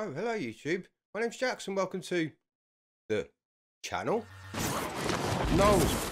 Oh, hello YouTube. My name's Jackson. Welcome to the channel. No.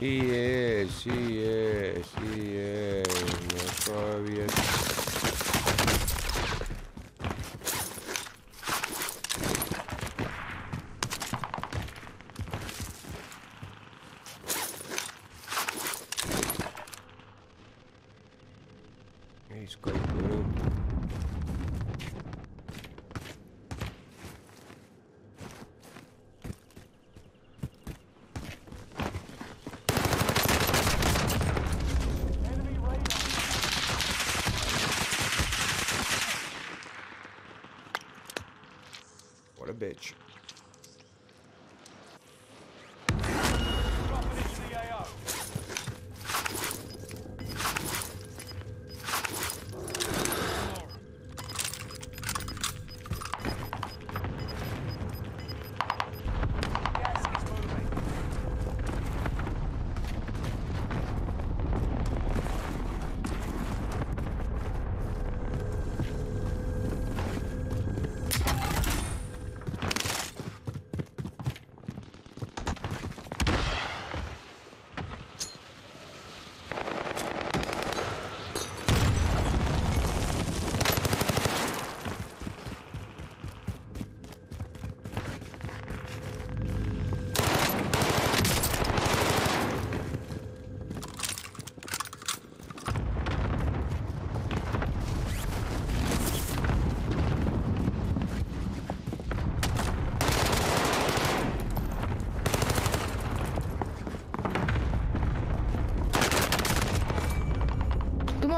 He is, he diabético.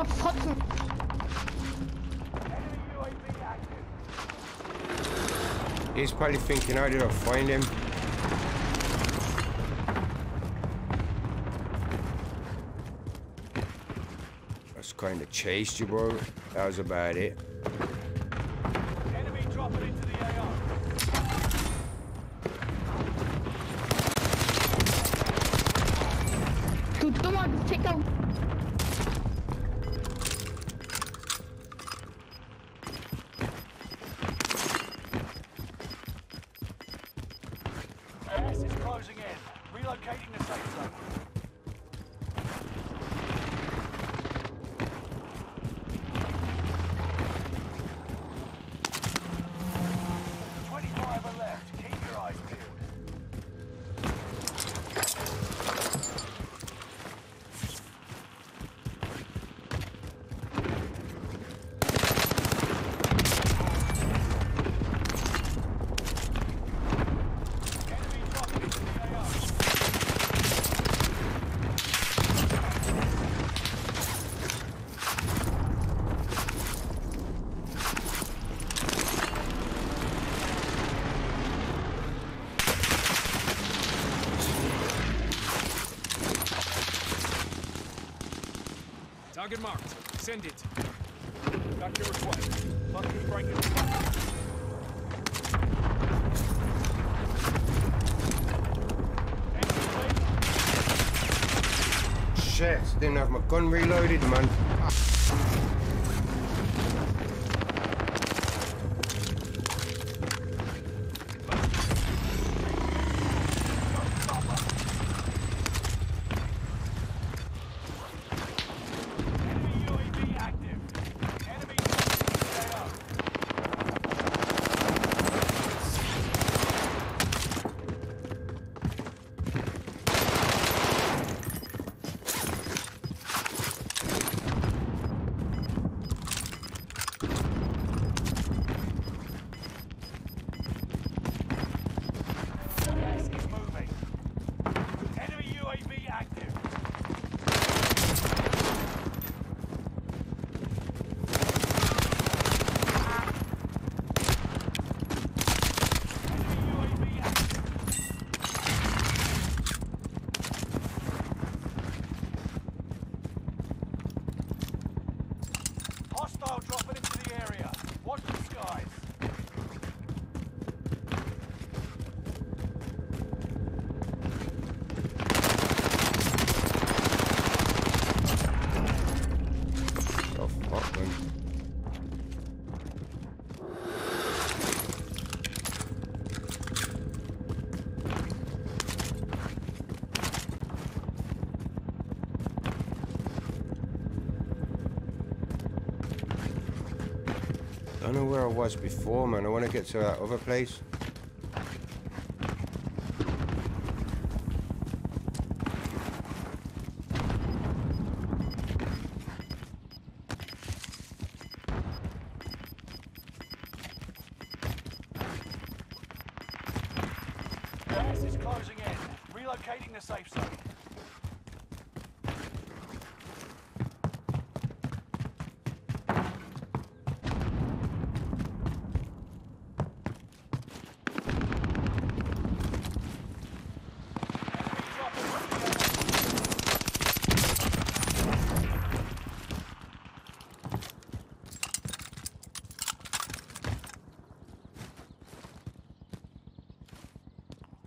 Dummer Fotzen. Enemy UAV active. He's probably thinking, how did I find him? That's kind of chased you, bro. That was about it. Enemy dropping into the AO. Du dummer Ficker. Gas marked. Send it. Got your request. Monkey breaking. Shit. Didn't have my gun reloaded, man. Enemy UAV active. Enemy AO. Gas is moving. Enemy UAV active. Enemy UAV active. Hostile dropping into the area. Watch the skies. Oh, fuck, man. I don't know where I was before, man. I want to get to that other place. Is closing in. Relocating the safe zone.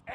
Enemy dropping into the AO. Enemy These are UAV selfish, eh? active. Option six. Resurgence will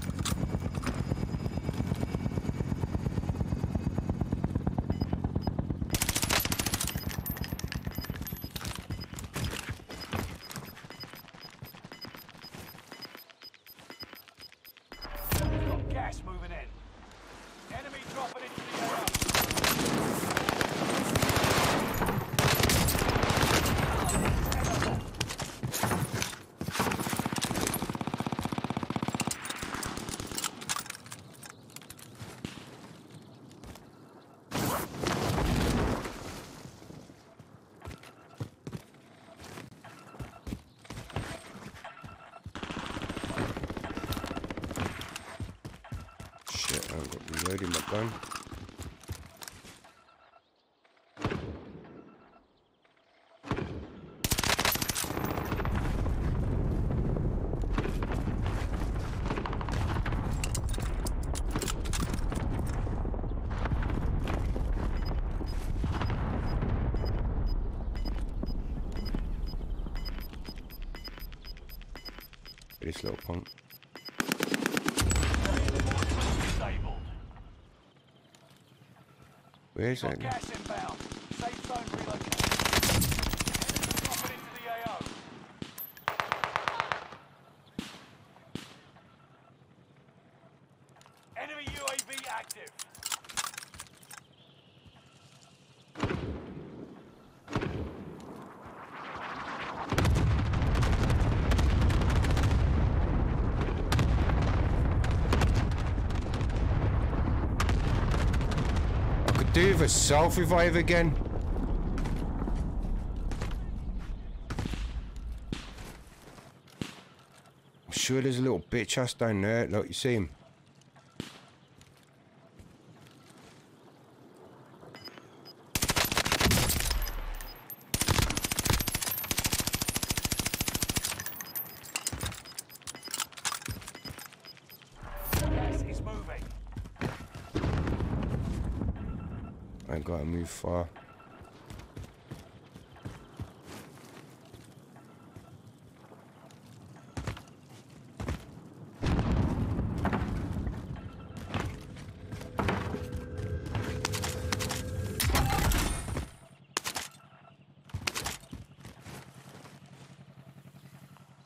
Gas moving in. Enemy dropping into the AO. Shit, Reloading my gun. Little punk. Where's that? guy? gas inbound. Safe zone relocated. Dropping into the AO. Enemy UAV active. I could do with a self revive again. I'm sure there's a little bitch ass down there. Look, you see him? I ain't gotta move far.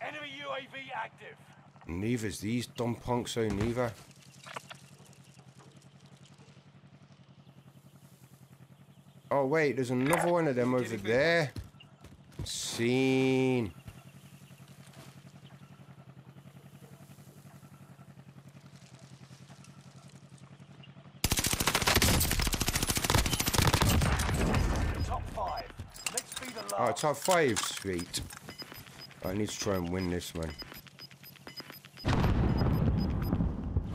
Enemy UAV active. Neither's these dumb punks, so neither. Oh wait, there's another one of them over there. Seen. Top five. Let's be the Oh, top five, sweet. I need to try and win this one.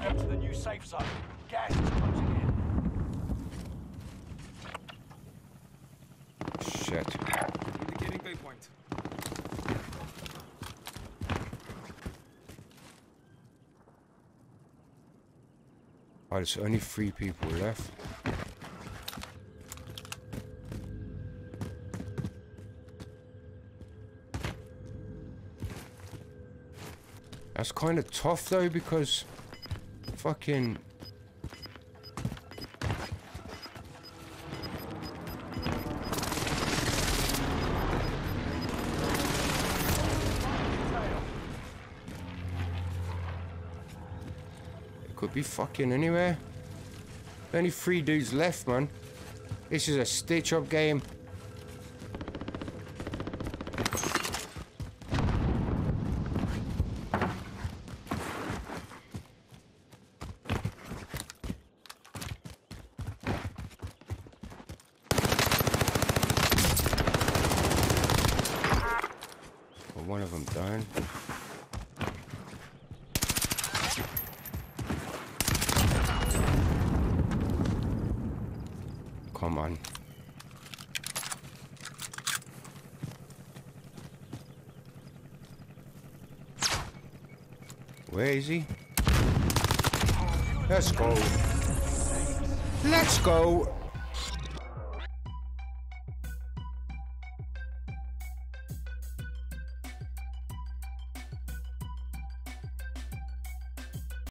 Get to the new safe zone. Gas is closing in. Shit. Indicating waypoint. Oh, there's only three people left. That's kind of tough though because fucking be fucking anywhere. Only three dudes left, man. This is a stitch up game. Well, one of them down. Come on. Where is he? Let's go. Let's go.